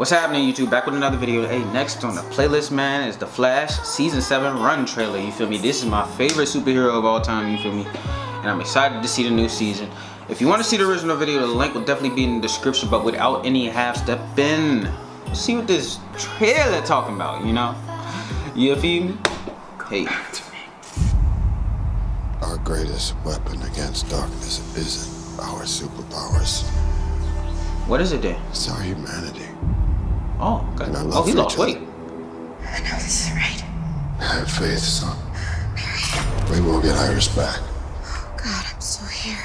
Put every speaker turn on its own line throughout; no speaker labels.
What's happening YouTube? Back with another video. Hey, next on the playlist, man, is The Flash Season 7 Run trailer. You feel me? This is my favorite superhero of all time, you feel me? And I'm excited to see the new season. If you want to see the original video, the link will definitely be in the description, but without any half step in. See what this trailer talking about, you know? You feel me? Hey.
Our greatest weapon against darkness isn't our superpowers.
What is it then?
It's our humanity.
Oh, okay.
And our
Oh, he lost
each
weight.
I know this is right.
Have faith, son. We will get Iris back.
God, I'm still here.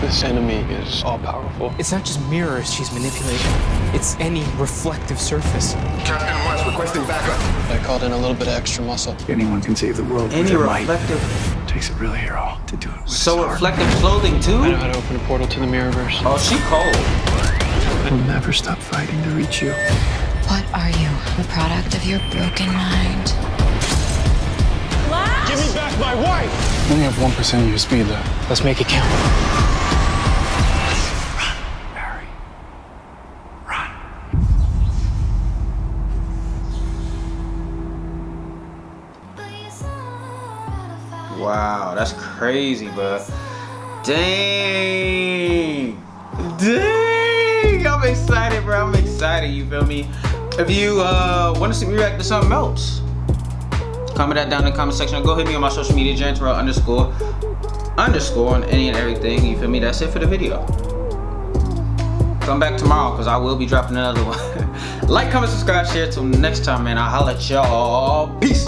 This enemy is all powerful.
It's not just mirrors she's manipulating. It's any reflective surface.
Captain West requesting backup.
I called in a little bit of extra muscle.
Anyone can save the world
Any
with their might.
reflective,
Takes a real hero to do it with
so reflective clothing too?
I know how to open a portal to the Mirrorverse.
Oh, she cold.
We'll never stop fighting to reach you.
What are you? The product of your broken mind.
Give me back my wife! You only have 1% of your speed left. Let's make it count.
Barry. Run.
Wow, that's crazy, bro. Dang. Dang. Excited, bro. I'm excited, you feel me? If you uh, want to see me react to something else, comment that down in the comment section. Go hit me on my social media, JarrenTerrell underscore underscore on any and everything. You feel me? That's it for the video. Come back tomorrow because I will be dropping another one. like, comment, subscribe, share. Till next time, man. I'll holla at y'all. Peace.